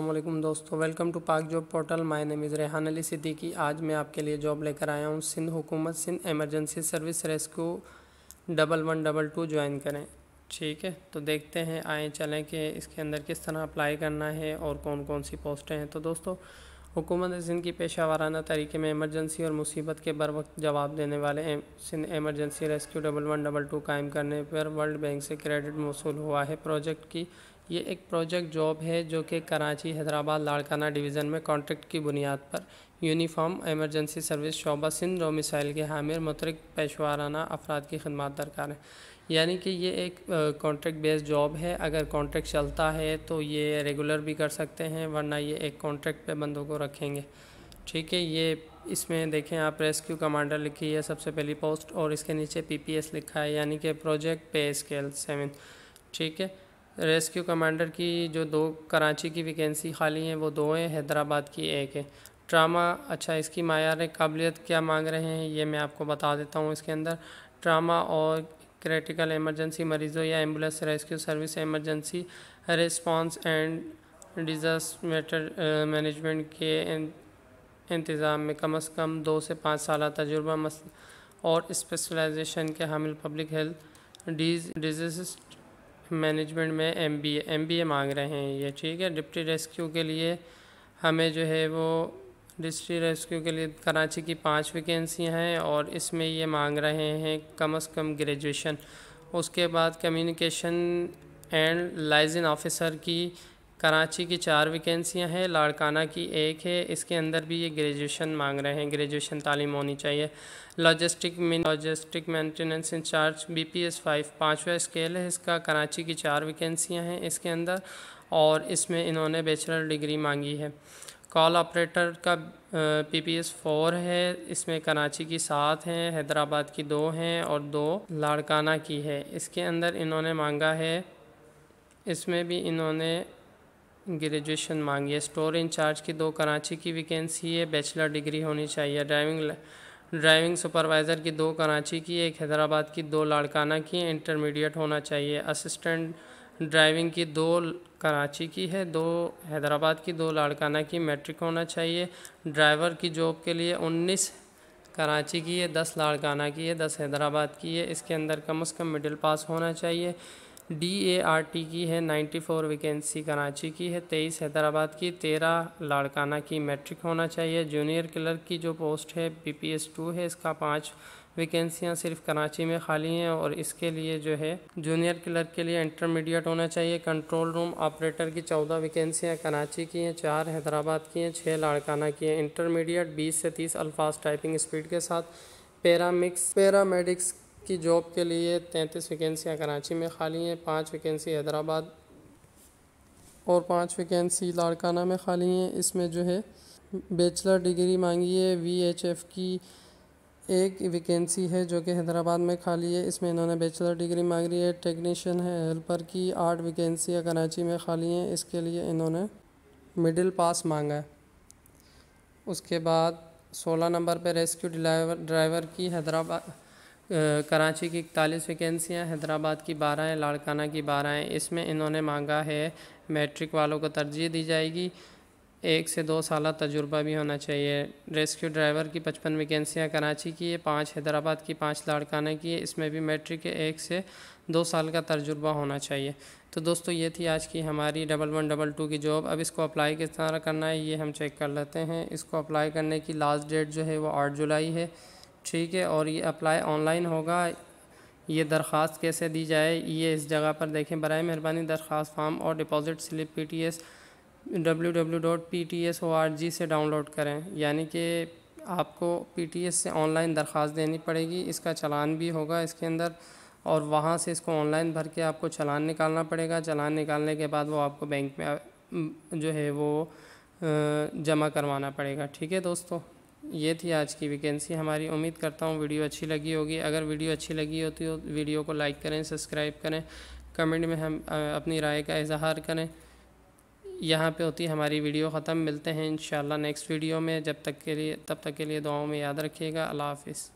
वालेकुम दोस्तों, welcome to Pak job portal. My name is Rehan Ali Siddiqui. आज मैं आपके लिए जॉब लेकर आया हूँ सिंध हुकूमत, Sindh emergency service rescue double one double two join करें। ठीक है तो देखते हैं, आए चलें कि इसके अंदर किस तरह अप्लाई करना है और कौन कौन सी पोस्टें हैं। तो दोस्तों, हुकूमत सिंध की पेशा वाराना तरीके में एमरजेंसी और मुसीबत के बर वक्त जवाब देने वाले Sindh emergency rescue double one double two कायम करने पर वर्ल्ड बैंक से क्रेडिट मौसू हुआ है। प्रोजेक्ट की ये एक प्रोजेक्ट जॉब है जो कि कराची, हैदराबाद, लाड़काना डिवीज़न में कॉन्ट्रैक्ट की बुनियाद पर यूनिफॉर्म एमरजेंसी सर्विस शोबा सिंध रो मिसाइल के हामिर मतरक पेशवाराना अफराद की खदमात दरकार है। यानी कि ये एक कॉन्ट्रैक्ट बेस्ड जॉब है। अगर कॉन्ट्रैक्ट चलता है तो ये रेगुलर भी कर सकते हैं, वरना ये एक कॉन्ट्रैक्ट पे बंदों को रखेंगे। ठीक है, ये इसमें देखें, आप रेस्क्यू कमांडर लिखी है, सबसे पहली पोस्ट, और इसके नीचे पीपीएस लिखा है, यानी कि प्रोजेक्ट पे स्केल सेवन। ठीक है रेस्क्यू कमांडर की जो दो कराची की वैकेंसी खाली हैं, वो दो हैं, हैदराबाद की एक है। ट्रामा अच्छा इसकी मायार काबिलियत क्या मांग रहे हैं, ये मैं आपको बता देता हूँ इसके अंदर। ट्रामा और क्रिटिकल एमरजेंसी मरीज़ों या ambulance rescue service emergency response and disaster management के इंतज़ाम में कम अज़ कम दो से पाँच साल तजुर्बा और स्पेशलाइजेशन के हामिल पब्लिक हेल्थ डिज़, डिज़ीज़ मैनेजमेंट में M B M B A मांग रहे हैं ये, ठीक है? डिप्टी रेस्क्यू के लिए हमें जो है वो डिस्ट्री रेस्क्यू के लिए कराची की पाँच वैकेंसियाँ हैं और इसमें ये मांग रहे हैं कम अज़ कम ग्रेजुएशन उसके बाद कम्युनिकेशन एंड लाइजन ऑफिसर की कराची की चार वैकेंसियाँ हैं, लाड़काना की एक है, इसके अंदर भी ये ग्रेजुएशन मांग रहे हैं ग्रेजुएशन तालीम होनी चाहिए। Logistic logistic maintenance incharge B P S five पाँचवा स्केल है, इसका कराची की चार वैकेंसियाँ हैं इसके अंदर, और इसमें इन्होंने बैचलर डिग्री मांगी है। कॉल ऑपरेटर का पी पी एस फोर है, इसमें कराची की सात हैं, हैदराबाद की दो हैं, और दो लाड़काना की है। इसके अंदर इन्होंने मांगा है, इसमें भी इन्होंने ग्रेजुएशन मांगी है। स्टोर इंचार्ज की दो कराची की वैकेंसी है, बैचलर डिग्री होनी चाहिए। ड्राइविंग ड्राइविंग सुपरवाइज़र की दो कराची की एक हैदराबाद की, दो लाड़काना की इंटरमीडिएट होना चाहिए। असिस्टेंट ड्राइविंग की दो कराची की है, दो हैदराबाद की, दो लाड़काना की मैट्रिक होना चाहिए। ड्राइवर की जॉब के लिए उन्नीस कराची की है, दस लाड़काना की है, दस हैदराबाद की है। इसके अंदर कम अज़ कम मिडिल पास होना चाहिए। डी ए आर टी की है नाइन्टी फोर वैकेंसी कराची की है, तेईस हैदराबाद की, तेरह लाड़काना की मैट्रिक होना चाहिए। जूनियर क्लर्क की जो पोस्ट है पी पी एस टू है, इसका पाँच वैकेंसियाँ सिर्फ़ कराची में खाली हैं और इसके लिए जो है जूनियर क्लर्क के लिए इंटरमीडिएट होना चाहिए। कंट्रोल रूम ऑपरेटर की चौदह वैकेंसियाँ कराची की हैं, चार हैदराबाद की हैं छः लाड़काना की हैं। इंटरमीडिएट बीस से तीस अल्फाज टाइपिंग स्पीड के साथ। पैरामिक्स पैरामेडिक्स की जॉब के लिए तैंतीस वैकेंसियाँ कराची में खाली हैं, पाँच वैकेंसी हैदराबाद और पाँच वैकेंसी लाड़काना में खाली हैं। इसमें जो है, बैचलर डिग्री मांगी है, वी एच एफ़ की एक वैकेंसी है जो कि हैदराबाद में खाली है। इसमें इन्होंने बैचलर डिग्री मांग है, टेक्नीशियन है, हेल्पर की आठ वैकेंसियाँ कराची में खाली हैं। इसके लिए इन्होंने मिडिल पास मांगा। है उसके बाद सोलह नंबर पर रेस्क्यू ड्राइवर ड्राइवर की हैदराबाद कराची की इकतालीस वैकेंसियाँ, हैदराबाद की बारह हैं, लाड़काना की बारह हैं। इसमें इन्होंने मांगा है, मैट्रिक वालों को तरजीह दी जाएगी। एक से दो साल तजुर्बा भी होना चाहिए। रेस्क्यू ड्राइवर की पचपन वैकेंसियाँ कराची की है, पाँच हैदराबाद की, पाँच लाड़काना की है। इसमें भी मैट्रिक के एक से दो साल का तजुर्बा होना चाहिए। तो दोस्तों, ये थी आज की हमारी डबल वन, डबल टू की जॉब। अब इसको अप्लाई किस तरह करना है, ये हम चेक कर लेते हैं। इसको अप्लाई करने की लास्ट डेट जो है वो आठ जुलाई है। ठीक है, और ये अप्लाई ऑनलाइन होगा। ये दरख्वास्त कैसे दी जाए, ये इस जगह पर देखें। बर मेहरबानी दरख्वास्त फॉर्म और deposit slip P T S W W dot P T S O R G से डाउनलोड करें। यानी कि आपको पी टी एस से ऑनलाइन दरख्वास्त देनी पड़ेगी। इसका चलान भी होगा इसके अंदर, और वहाँ से इसको ऑनलाइन भर के आपको चलान निकालना पड़ेगा। चलान निकालने के बाद वो आपको बैंक में जो है वो जमा करवाना पड़ेगा। ठीक है दोस्तों? ये थी आज की वैकेंसी हमारी उम्मीद करता हूँ वीडियो अच्छी लगी होगी। अगर वीडियो अच्छी लगी हो तो वीडियो को लाइक करें सब्सक्राइब करें। कमेंट में हम अपनी राय का इजहार करें। यहाँ पे होती हमारी वीडियो ख़त्म। मिलते हैं इन नेक्स्ट वीडियो में। जब तक के लिए, तब तक के लिए दुआओं में याद रखिएगा। अल्लाह हाफिज़।